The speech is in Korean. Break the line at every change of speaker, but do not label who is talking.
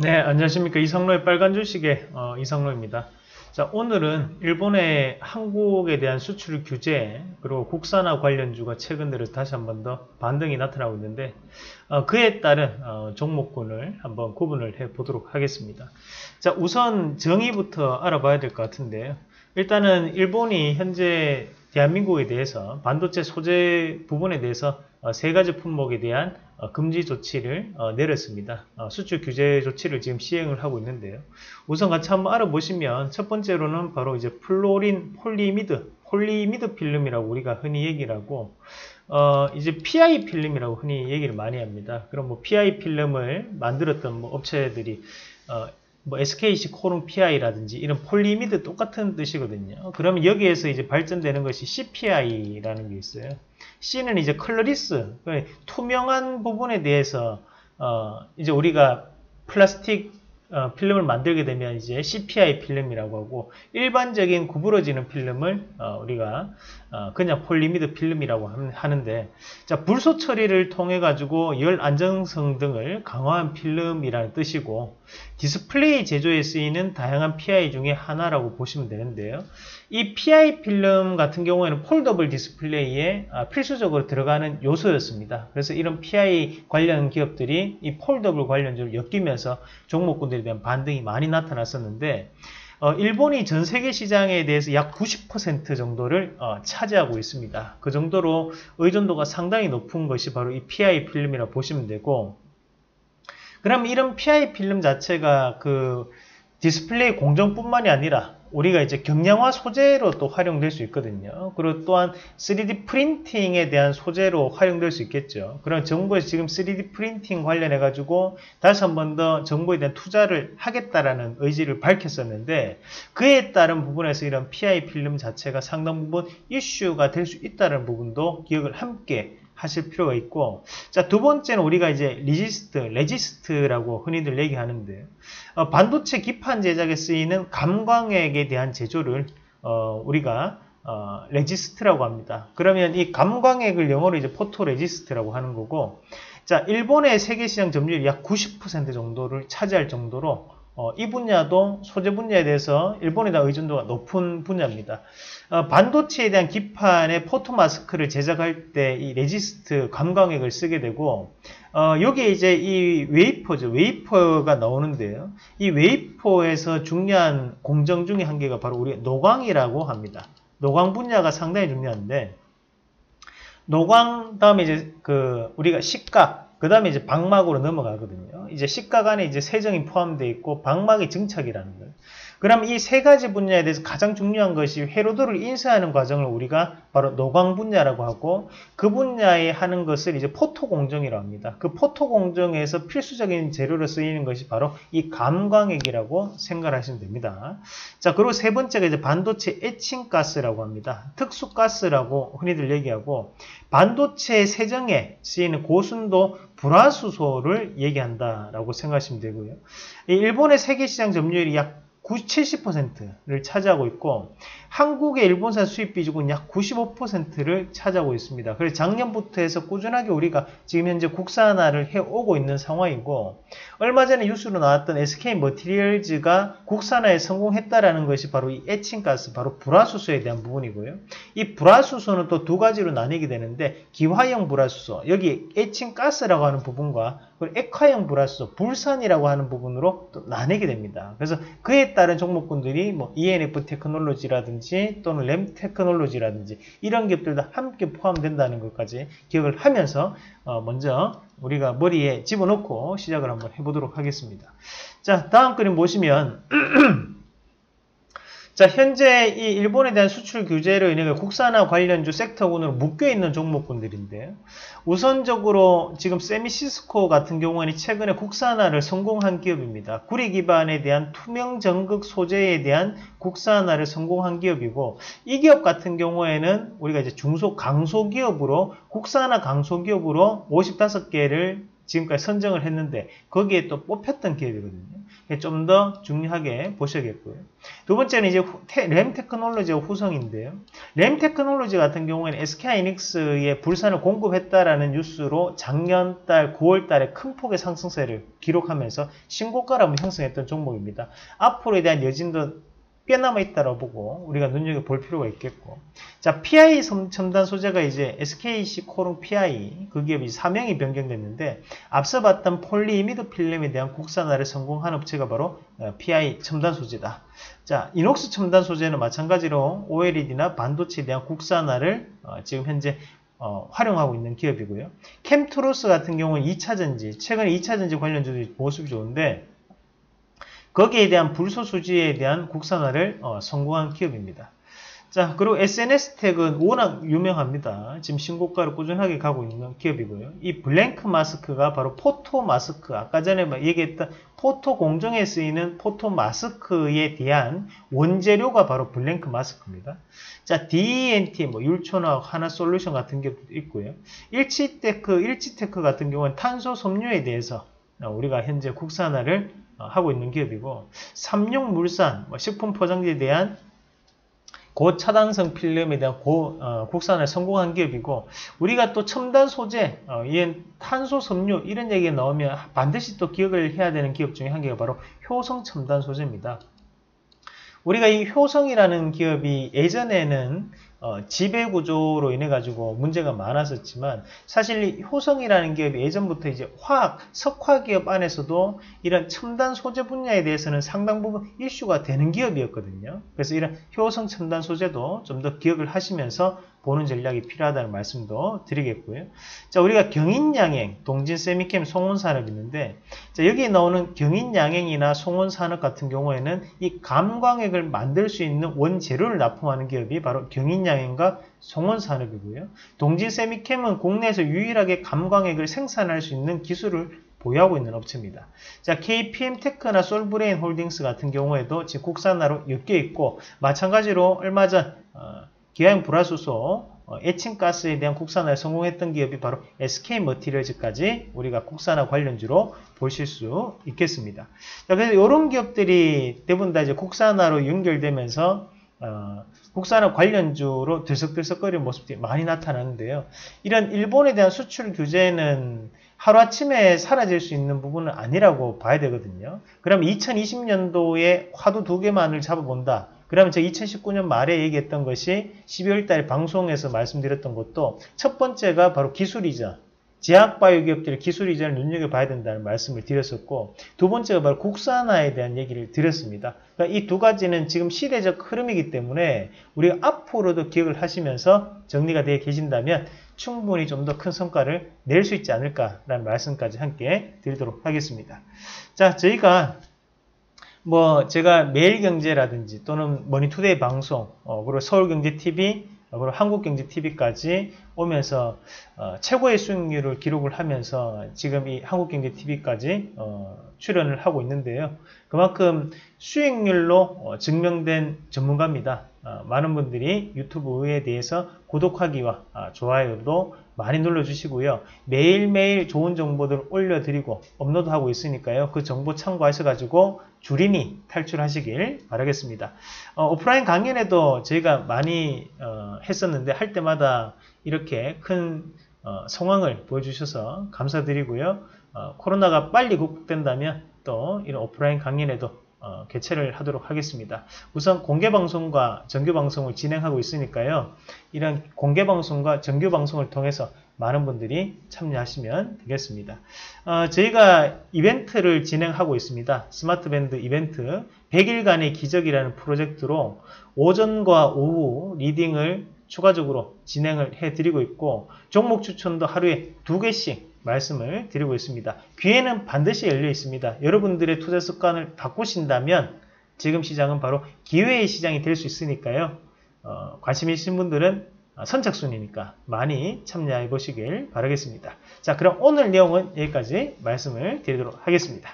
네, 안녕하십니까. 이상로의 빨간 주식의 어, 이상로입니다. 자, 오늘은 일본의 한국에 대한 수출 규제, 그리고 국산화 관련주가 최근 들어 다시 한 번 더 반등이 나타나고 있는데, 어, 그에 따른 어, 종목군을 한번 구분을 해 보도록 하겠습니다. 자, 우선 정의부터 알아봐야 될 것 같은데요. 일단은 일본이 현재 대한민국에 대해서 반도체 소재 부분에 대해서 어, 세 가지 품목에 대한 어, 금지 조치를 어, 내렸습니다. 수출 규제 조치를 지금 시행을 하고 있는데요. 우선 같이 한번 알아보시면 첫 번째로는 바로 이제 fluorine polyimide, polyimide 필름이라고 우리가 흔히 얘기를 하고 어, 이제 PI 필름이라고 흔히 얘기를 많이 합니다. 그럼 뭐 PI 필름을 만들었던 뭐 업체들이 어, 뭐 SKC 코오롱 PI라든지 이런 polyimide 똑같은 뜻이거든요. 그러면 여기에서 이제 발전되는 것이 CPI라는 게 있어요. C는 이제 colorless, 그러니까 투명한 부분에 대해서 어 이제 우리가 플라스틱 어, 필름을 만들게 되면 이제 CPI 필름이라고 하고 일반적인 구부러지는 필름을 어, 우리가 어, 그냥 polyimide 필름이라고 하는데 자 불소 처리를 통해 가지고 열 안정성 등을 강화한 필름이라는 뜻이고 디스플레이 제조에 쓰이는 다양한 PI 중에 하나라고 보시면 되는데요. 이 PI 필름 같은 경우에는 foldable 디스플레이에 아, 필수적으로 들어가는 요소였습니다. 그래서 이런 PI 관련 기업들이 이 foldable 관련주를 엮이면서 종목군들에 대한 반등이 많이 나타났었는데 어, 일본이 전 세계 시장에 대해서 약 90% 정도를 어, 차지하고 있습니다. 그 정도로 의존도가 상당히 높은 것이 바로 이 PI 필름이라 보시면 되고 그럼 이런 PI 필름 자체가 그 디스플레이 공정뿐만이 아니라 우리가 이제 경량화 소재로 또 활용될 수 있거든요. 그리고 또한 3D 프린팅에 대한 소재로 활용될 수 있겠죠. 그럼 정부에서 지금 3D printing 관련해 가지고 다시 한 번 더 정부에 대한 투자를 하겠다라는 의지를 밝혔었는데 그에 따른 부분에서 이런 PI 필름 자체가 상당 부분 이슈가 될 수 있다는 부분도 기억을 함께 하실 필요가 있고 자 두 번째는 우리가 이제 resist, resist라고 흔히들 얘기하는데 어, 반도체 기판 제작에 쓰이는 감광액에 대한 제조를 어, 우리가 어, resist라고 합니다. 그러면 이 감광액을 영어로 이제 photo resist라고 하는 거고 자 일본의 세계 시장 점유율 약 90% 정도를 차지할 정도로 어, 이 분야도 소재 분야에 대해서 대한 의존도가 높은 분야입니다. 어, 반도체에 대한 기판의 photo mask를 제작할 때 이 resist 감광액을 쓰게 되고 어, 여기에 이제 이 웨이퍼죠. 웨이퍼가 나오는데요. 이 웨이퍼에서 중요한 공정 중에 한 개가 바로 우리 노광이라고 합니다. 노광 분야가 상당히 중요한데 노광 다음에 이제 그 우리가 식각 그 다음에 이제 박막으로 넘어가거든요. 이제 식각 안에 이제 세정이 포함되어 있고 박막의 증착이라는 거예요. 그럼 이 세 가지 분야에 대해서 가장 중요한 것이 회로도를 인쇄하는 과정을 우리가 바로 노광 분야라고 하고 그 분야에 하는 것을 이제 포토 공정이라고 합니다. 그 포토 공정에서 필수적인 재료로 쓰이는 것이 바로 이 감광액이라고 생각하시면 됩니다. 자, 그리고 세 번째가 이제 반도체 에칭 가스라고 합니다. 특수 가스라고 흔히들 얘기하고 반도체 세정에 쓰이는 고순도 불화수소를 얘기한다라고 생각하시면 되고요. 일본의 세계 시장 점유율이 약 70%를 차지하고 있고 한국의 일본산 수입 비중은 약 95%를 차지하고 있습니다. 그래서 작년부터 해서 꾸준하게 우리가 지금 현재 국산화를 해오고 있는 상황이고 얼마 전에 뉴스로 나왔던 SK 머티리얼즈가 국산화에 성공했다라는 것이 바로 이 에칭가스, 바로 불화수소에 대한 부분이고요. 이 불화수소는 또 두 가지로 나뉘게 되는데 기화형 불화수소, 여기 에칭가스라고 하는 부분과 그리고 액화형 불화수소, 불산이라고 하는 부분으로 또 나뉘게 됩니다. 그래서 그에 따른 종목군들이 뭐 ENF 테크놀로지라든지 또는 램 테크놀로지라든지 이런 기업들도 함께 포함된다는 것까지 기억을 하면서 어 먼저 우리가 머리에 집어넣고 시작을 한번 해보도록 하겠습니다. 자 다음 그림 보시면 자, 현재 이 일본에 대한 수출 규제로 인해 국산화 관련주 sector군으로 묶여있는 종목군들인데 우선적으로 지금 세미시스코 같은 경우에는 최근에 국산화를 성공한 기업입니다. 구리 기반에 대한 투명 전극 소재에 대한 국산화를 성공한 기업이고 이 기업 같은 경우에는 우리가 이제 중소 강소기업으로 국산화 강소기업으로 55개를 지금까지 선정을 했는데 거기에 또 뽑혔던 기업이거든요. 좀 더 중요하게 보셔야겠고요. 두 번째는 이제 램 테크놀로지와 후성인데요. 램 테크놀로지 같은 경우에는 SK하이닉스에 불산을 공급했다라는 뉴스로 작년 달 9월 달에 큰 폭의 상승세를 기록하면서 신고가를 형성했던 종목입니다. 앞으로에 대한 여진도 꽤 남아 있다고 보고 우리가 눈여겨볼 필요가 있겠고 자 PI 첨단 소재가 이제 SKC 코오롱 PI 그 기업이 사명이 변경됐는데 앞서 봤던 polyimide 필름에 대한 국산화를 성공한 업체가 바로 PI 어, 첨단 소재다. 자 이녹스 첨단 소재는 마찬가지로 OLED나 반도체에 대한 국산화를 어, 지금 현재 어, 활용하고 있는 기업이고요. 켐트로스 같은 경우는 2차전지, 최근에 2차전지 관련주도 모습이 좋은데 거기에 대한 불소수지에 대한 국산화를 어, 성공한 기업입니다. 자, 그리고 S&S텍은 워낙 유명합니다. 지금 신고가를 꾸준하게 가고 있는 기업이고요. 이 blank mask가 바로 photo mask, 아까 전에 얘기했던 photo 공정에 쓰이는 photo mask에 대한 원재료가 바로 blank mask입니다. 자, D&T, 뭐 율촌화, 한화 솔루션 같은 기업도 있고요. 일치테크, 일치테크 같은 경우는 탄소 섬유에 대해서 우리가 현재 국산화를 어, 하고 있는 기업이고 삼육물산, 뭐 식품 포장지에 대한 고차단성 필름에 대한 고, 어, 국산을 성공한 기업이고 우리가 또 첨단 소재, 어, 이 탄소 섬유 이런 얘기가 나오면 반드시 또 기억을 해야 되는 기업 중에 한 개가 바로 효성 첨단 소재입니다. 우리가 이 효성이라는 기업이 예전에는 어, 지배 구조로 인해 가지고 문제가 많았었지만 사실 이 효성이라는 기업이 예전부터 이제 화학, 석화 기업 안에서도 이런 첨단 소재 분야에 대해서는 상당 부분 이슈가 되는 기업이었거든요. 그래서 이런 효성 첨단 소재도 좀 더 기억을 하시면서 보는 전략이 필요하다는 말씀도 드리겠고요. 자, 우리가 경인양행, 동진쎄미켐, 송원산업 있는데 자, 여기에 나오는 경인양행이나 송원산업 같은 경우에는 이 감광액을 만들 수 있는 원재료를 납품하는 기업이 바로 경인양행 과 송원산업이고요. 동진쎄미켐은 국내에서 유일하게 감광액을 생산할 수 있는 기술을 보유하고 있는 업체입니다. 자, KPM테크나 솔브레인 홀딩스 같은 경우에도 지금 국산화로 엮여 있고 마찬가지로 얼마 전 어, 기하형 불화수소 어, 에칭가스에 대한 국산화에 성공했던 기업이 바로 SK머티리얼즈까지 우리가 국산화 관련주로 보실 수 있겠습니다. 자, 그래서 이런 기업들이 대부분 다 이제 국산화로 연결되면서 어, 국산화 관련주로 들썩들썩거리는 모습들이 많이 나타나는데요. 이런 일본에 대한 수출 규제는 하루아침에 사라질 수 있는 부분은 아니라고 봐야 되거든요. 그럼 2020년도에 화두 두 개만을 잡아본다. 그러면 제가 2019년 말에 얘기했던 것이 12월 달 방송에서 말씀드렸던 것도 첫 번째가 바로 기술이자 제약바이오 기업들의 기술 이전을 눈여겨봐야 된다는 말씀을 드렸었고 두 번째가 바로 국산화에 대한 얘기를 드렸습니다. 그러니까 이 두 가지는 지금 시대적 흐름이기 때문에 우리가 앞으로도 기억을 하시면서 정리가 되어 계신다면 충분히 좀 더 큰 성과를 낼 수 있지 않을까라는 말씀까지 함께 드리도록 하겠습니다. 자, 저희가 뭐 제가 매일경제라든지 또는 머니투데이 방송 어, 그리고 서울경제TV 어, 그리고 한국경제TV까지 오면서 어, 최고의 수익률을 기록을 하면서 지금 이 한국경제TV까지 어, 출연을 하고 있는데요. 그만큼 수익률로 어, 증명된 전문가입니다. 어, 많은 분들이 유튜브에 대해서 구독하기와 아, 좋아요도 많이 눌러주시고요. 매일매일 좋은 정보들 올려드리고 업로드하고 있으니까요. 그 정보 참고하셔가지고 줄임이 탈출하시길 바라겠습니다. 어, 오프라인 강연에도 저희가 많이 어, 했었는데 할 때마다 이렇게 큰 어, 상황을 보여주셔서 감사드리고요. 어, 코로나가 빨리 극복된다면 또 이런 오프라인 강연에도 어, 개최를 하도록 하겠습니다. 우선 공개방송과 정규방송을 진행하고 있으니까요. 이런 공개방송과 정규방송을 통해서 많은 분들이 참여하시면 되겠습니다. 어, 저희가 이벤트를 진행하고 있습니다. 스마트밴드 이벤트 100일간의 기적이라는 프로젝트로 오전과 오후 리딩을 추가적으로 진행을 해드리고 있고 종목 추천도 하루에 두 개씩 말씀을 드리고 있습니다. 기회는 반드시 열려 있습니다. 여러분들의 투자 습관을 바꾸신다면 지금 시장은 바로 기회의 시장이 될 수 있으니까요. 어, 관심 있으신 분들은 선착순이니까 많이 참여해 보시길 바라겠습니다. 자, 그럼 오늘 내용은 여기까지 말씀을 드리도록 하겠습니다.